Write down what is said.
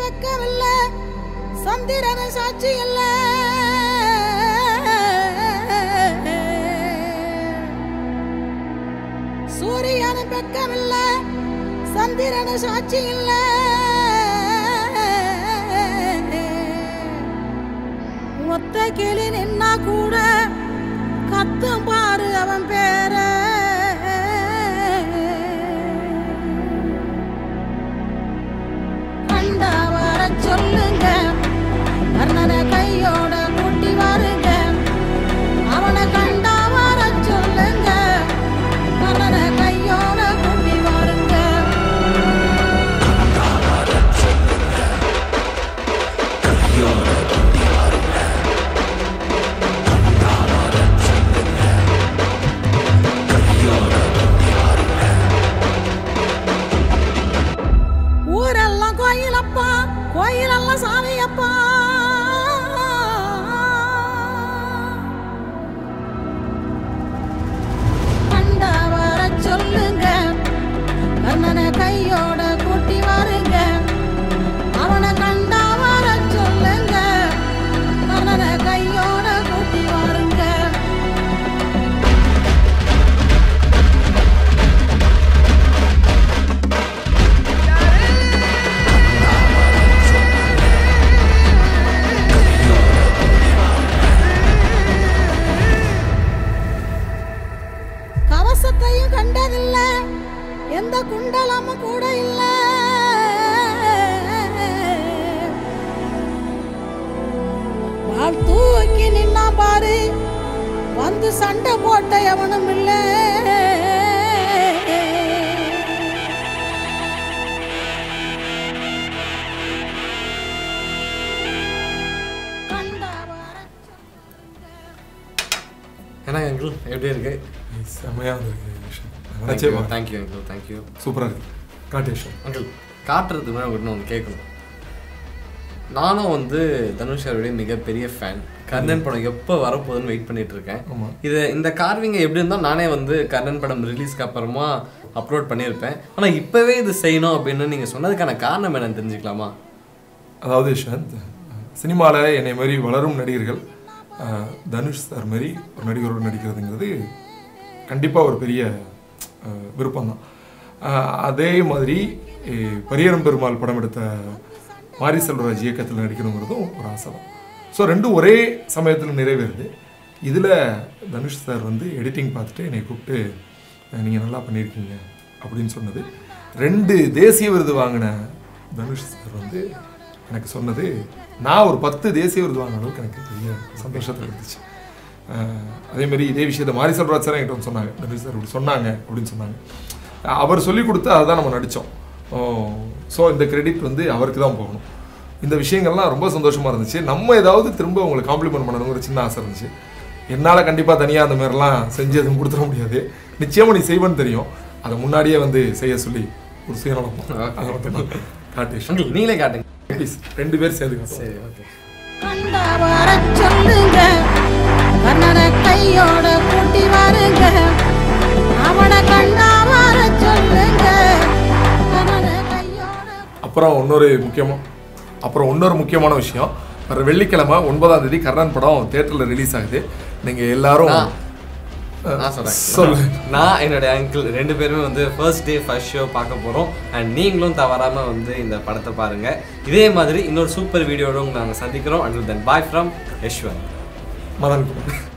வெக்கமில்ல சந்திரன சாட்சி இல்ல சூரியன வெக்கமில்ல சந்திரன சாட்சி இல்ல ஒத்த கிளி நின்னா கூட கத்தும் பாரு அவன் பேர். கோயிலப்பா கோயிலெல்லாம் சாமி அப்பா கூட இல்ல. தூக்கி நின்னா பாரு வந்து சண்டை போட்ட எவனும் இல்ல. ஏன்னா அங்கிள் எப்படி இருக்கு? செம்மையாக நினச்சே தேங்க்யூ தேங்க்யூ அங்கிள் தேங்க்யூ சூப்பராக இருக்கு. காட்டு விஷயம் அங்கிள் காட்டுறதுக்கு முன்னாடி உங்கள்கிட்ட ஒன்று கேட்கணும். நானும் வந்து தனுஷ் அவருடைய மிகப்பெரிய ஃபேன் கர்ணன் படம் எப்போ வரப்போகுதுன்னு வெயிட் பண்ணிட்டு இருக்கேன். இது இந்த கார்விங்க எப்படி இருந்தால் நானே வந்து கர்ணன் படம் ரிலீஸ்க்கு அப்புறமா அப்லோட் பண்ணியிருப்பேன். ஆனால் இப்போவே இது செய்யணும் அப்படின்னு நீங்கள் சொன்னதுக்கான காரணம் என்னன்னு தெரிஞ்சுக்கலாமா? அதாவது யஷ்வந்த் சினிமாவில் என்னை மாதிரி வளரும் நடிகர்கள் தனுஷ் சார் மாதிரி ஒரு நடிகரோடு நடிக்கிறதுங்கிறது கண்டிப்பாக ஒரு பெரிய விருப்பம் தான் அதே மாதிரி பரியரம் பெருமாள் படம் எடுத்த மாரி செல்வராஜ் இயக்கத்தில் நடிக்கணுங்கிறதும் ஒரு ஆசை தான். ஸோ ரெண்டும் ஒரே சமயத்தில் நிறைவேறுது. இதில் தனுஷ் சார் வந்து எடிட்டிங் பார்த்துட்டு என்னை கூப்பிட்டு நீங்கள் நல்லா பண்ணியிருக்கீங்க அப்படின்னு சொன்னது. ரெண்டு தேசிய விருது வாங்கின தனுஷ் சார் வந்து எனக்கு சொன்னது நான் ஒரு பத்து தேசிய விருது வாங்கின அளவுக்கு எனக்கு பெரிய சந்தோஷத்தை இருந்துச்சு அதே மாதிரி இதே விஷயத்தை மாரி செல்வராஜ் சார் என்கிட்ட வந்து சொன்னாங்க. தனுஷ் சார் இப்படி சொன்னாங்க அப்படின்னு சொன்னாங்க. அவர் சொல்லி கொடுத்து அதை தான் நம்ம நடித்தோம் ஸோ இந்த கிரெடிட் வந்து அவருக்கு தான் போகணும். இந்த விஷயங்கள்லாம் ரொம்ப சந்தோஷமாக இருந்துச்சு. நம்ம ஏதாவது திரும்ப உங்களுக்கு காம்ப்ளிமெண்ட் பண்ணணுங்கிற சின்ன ஆசை இருந்துச்சு. என்னால் கண்டிப்பாக தனியாக அந்த மாதிரிலாம் செஞ்சு எதுவும் கொடுத்துட முடியாது. நிச்சயமாக நீ செய்வேன்னு தெரியும். அதை முன்னாடியே வந்து செய்ய சொல்லி ஒரு சுயநலம். காட்டு நீங்களே காட்டுங்க. ப்ளீஸ் ரெண்டு பேர் சேர்ந்து சரி ஓகே. சொல்லுங்க. கையோட அப்புறம் இன்னொரு முக்கியமாக அப்புறம் இன்னொரு முக்கியமான விஷயம். வர வெள்ளிக்கிழமை ஒன்பதாம் தேதி கர்ணன் படம் தேட்டரில் ரிலீஸ் ஆகுது. நீங்கள் எல்லாரும் சொல்லு. நான் என்னோட அங்கிள் ரெண்டு பேருமே வந்து ஃபர்ஸ்ட் டே ஃபர்ஸ்ட் ஷோ பார்க்க போறோம். அண்ட் நீங்களும் தவறாம வந்து இந்த படத்தை பாருங்க. இதே மாதிரி இன்னொரு சூப்பர் வீடியோட நாங்கள் சந்திக்கிறோம். And then bye from Yashwanth Madan Kumar